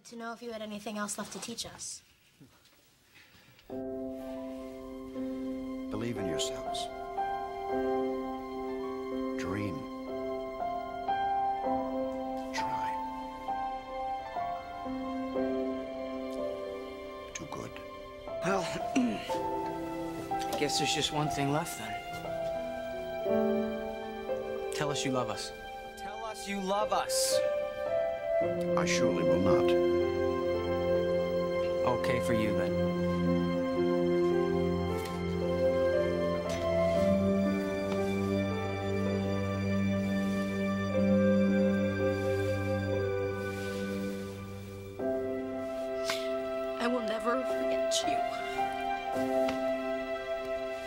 wanted to know if you had anything else left to teach us. Believe in yourselves. Dream. Try. Do good. Well, I guess there's just one thing left then. Tell us you love us. Tell us you love us. I surely will not. Okay for you then. I will never forget you.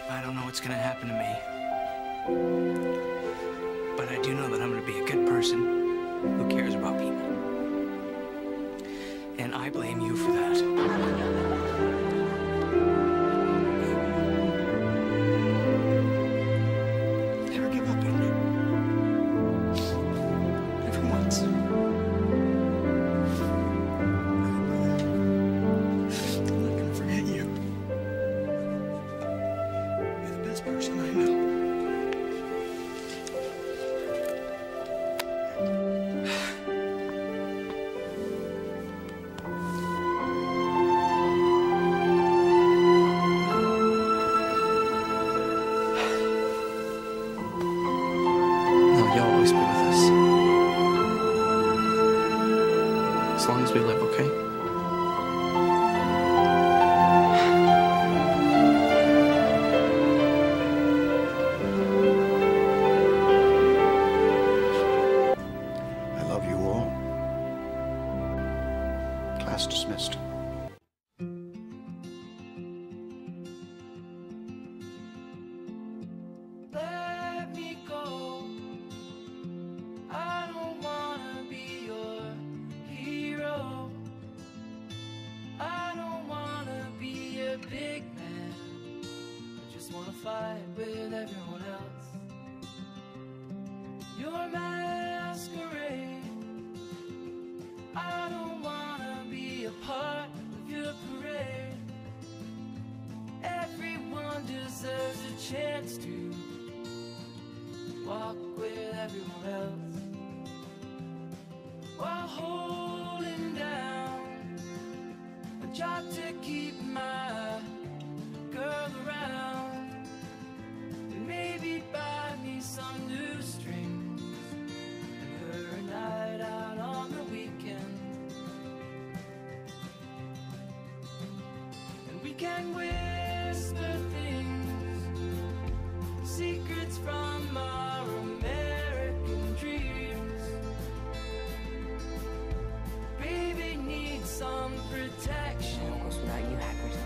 I don't know what's gonna happen to me. But I do know that I'm gonna be a good person who cares about people. And I blame you for that. Never give up on me. Once. I'm not gonna forget you. You're the best person I know. You'll always be with us. As long as we live, okay? I love you all. Class dismissed. Fight with everyone else. Your masquerade. I don't wanna be a part of your parade. Everyone deserves a chance to walk with everyone else while holding can whisper things secrets from our American dreams. Baby needs some protection, goes without you, hackers.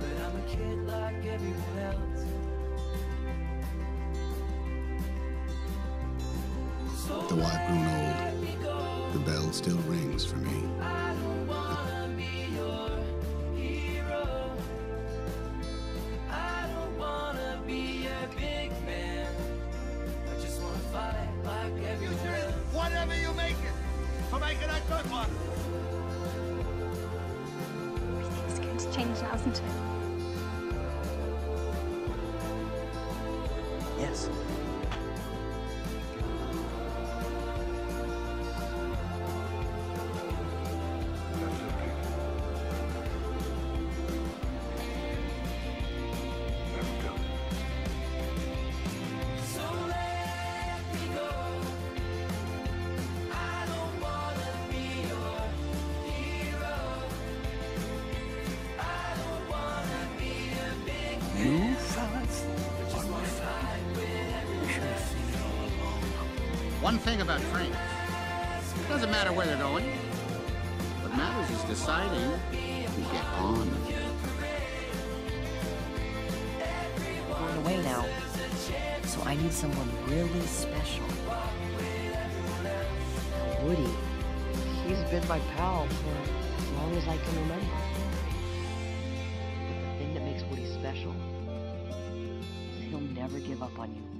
but I'm a kid like everyone else. So Though I've old, the bell still rings for me. Making a good one. Everything's going to change now, isn't it? Yes. One thing about trains. It doesn't matter where they're going. What matters is deciding to get on. Going away now. So I need someone really special. Woody, he's been my pal for as long as I can remember. But the thing that makes Woody special is he'll never give up on you.